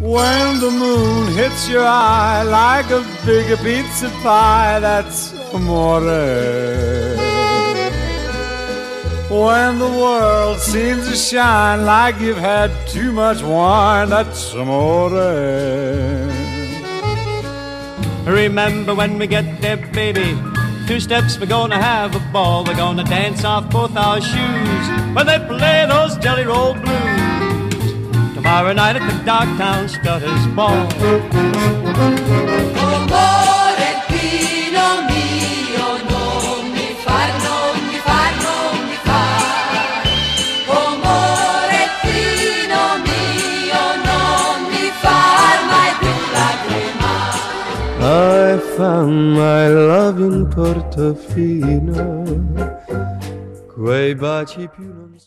When the moon hits your eye like a big pizza pie, that's amore. When the world seems to shine like you've had too much wine, that's amore. Remember when we get there, baby. Two steps, we're gonna have a ball. We're gonna dance off both our shoes when they play those jelly roll blues. Tomorrow night at the Dogtown Strutters Ball. Amore pino mio, non mi far, non mi far, non mi far. Amore pino mio, non mi far mai più lagrimare. I found my love in Portofino, quei baci più non